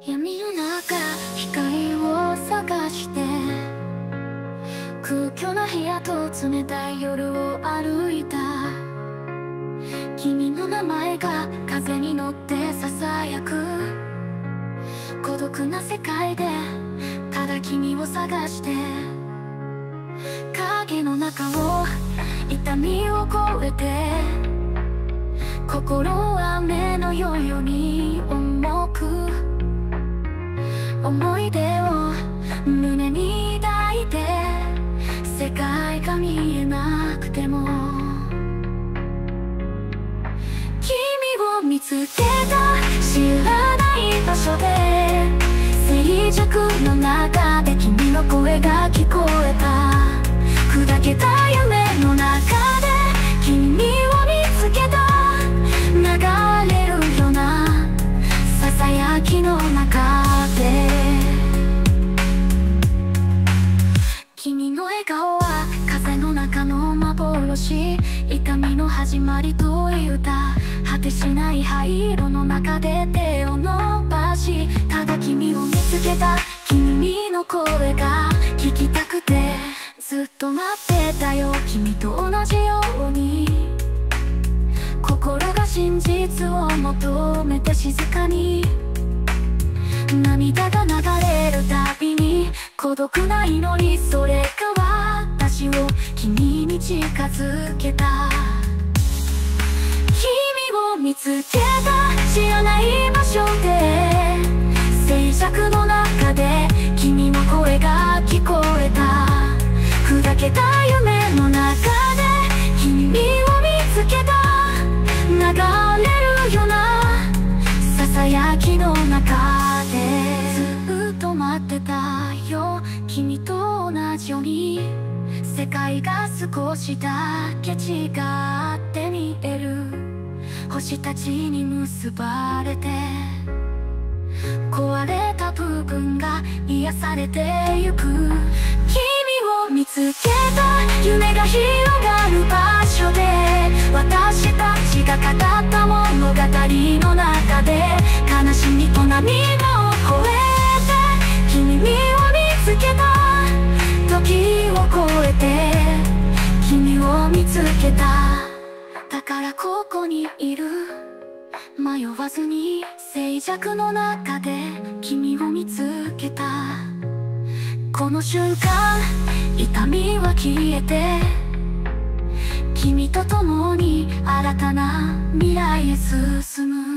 闇の中光を探して空虚な部屋と冷たい夜を歩いた。君の名前が風に乗って囁く。孤独な世界でただ君を探して。影の中を痛みを越えて。心は雨思い出を胸に抱いて世界が見えなくても。君を見つけた知らない場所で静寂の中で君の声が聞こえた。砕けた夢笑顔は風の中の幻痛みの始まりというた果てしない灰色の中で手を伸ばしただ君を見つけた君の声が聞きたくてずっと待ってたよ君と同じように。心が真実を求めて静かに。涙が流れるたびに孤独な祈りそれが私を君に近づけた。君を見つけた知らない場所で。静寂の中で君の声が聞こえた。砕けた夢の中で。君を見つけた。流れるような。ささやきの中で。ずっと待ってたよ。君と同じように。界が少しだけ違って見える。星たちに結ばれて壊れた部分が癒されてゆく。君を見つけた夢が広がる場所で私たちが語った物語の中でを超えて君を見つけた。だからここにいる。迷わずに静寂の中で君を見つけた。この瞬間痛みは消えて。君と共に新たな未来へ進む。